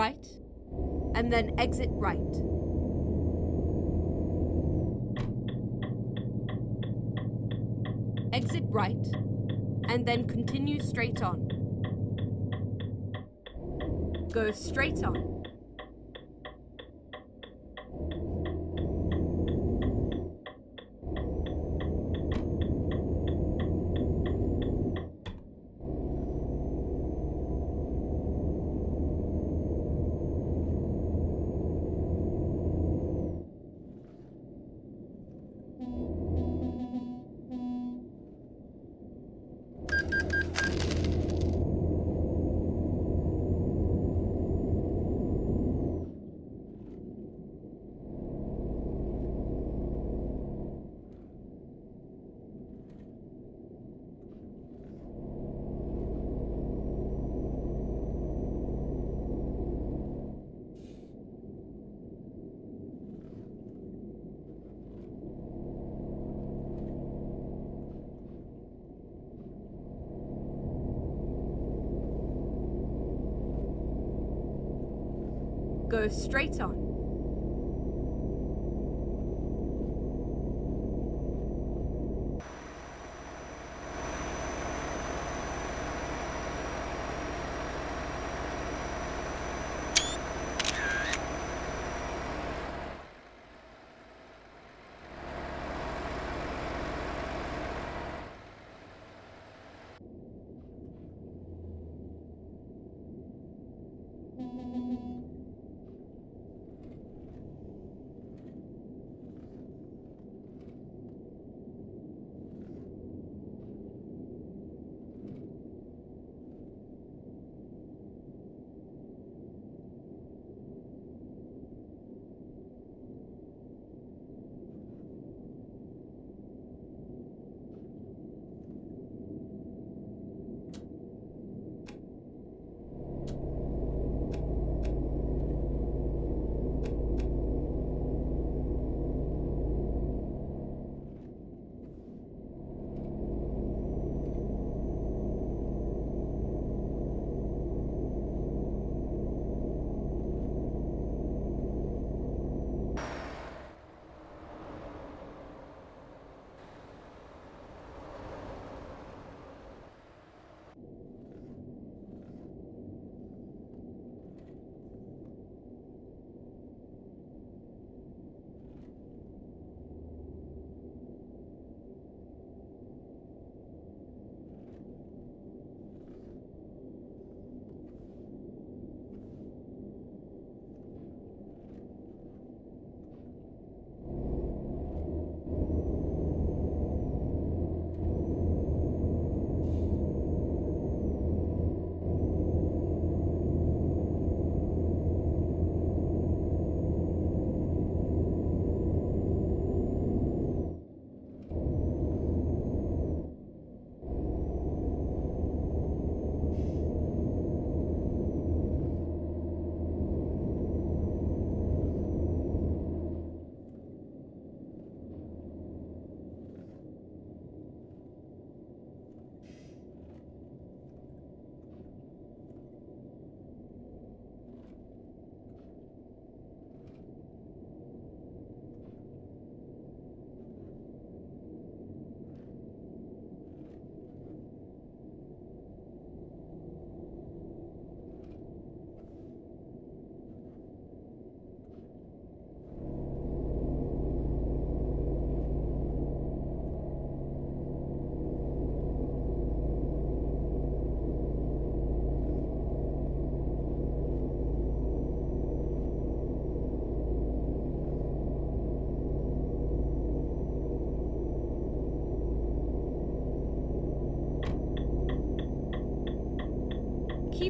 right, and then exit right. Exit right, and then continue straight on. Go straight on. Go straight on.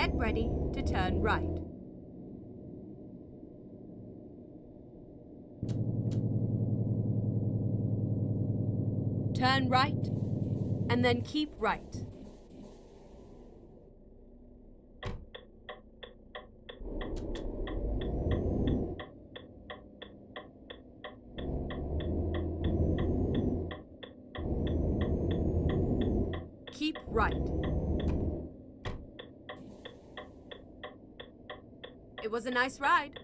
Get ready to turn right. Turn right, and then keep right. Keep right. It was a nice ride.